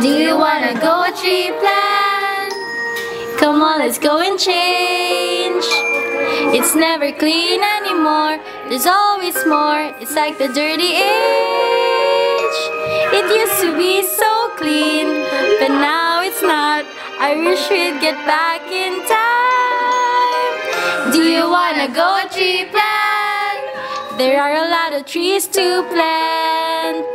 Do you wanna go a tree plant? Come on, let's go and change. It's never clean anymore. There's always more. It's like the dirty age. It used to be so clean, but now it's not. I wish we'd get back in time. Do you wanna go a tree plant? There are a lot of trees to plant.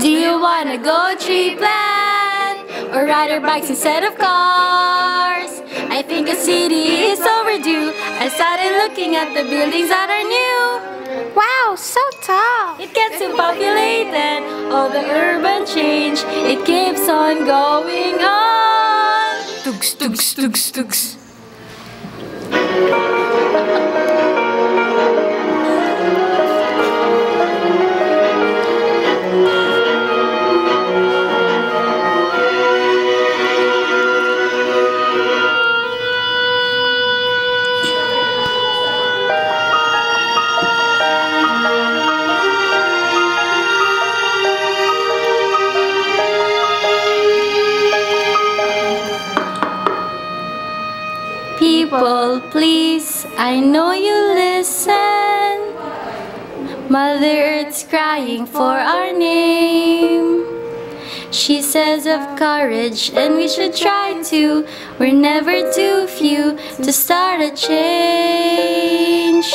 Do you wanna go or ride our bikes instead of cars? I think a city is overdue. I started looking at the buildings that are new. Wow, so tall. It gets too populated, all the urban change, it keeps on going on. Tugs, tugs, tugs, tugs. People, please, I know you listen. Mother Earth's crying for our name. She says of courage, and we should try to. We're never too few to start a change.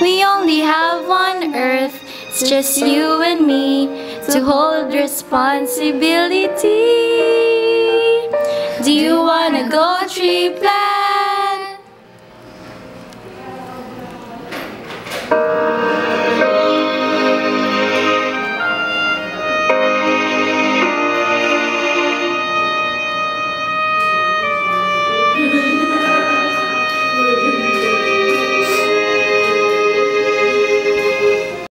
We only have one Earth, it's just you and me to hold responsibility. Do you wanna go tree plant?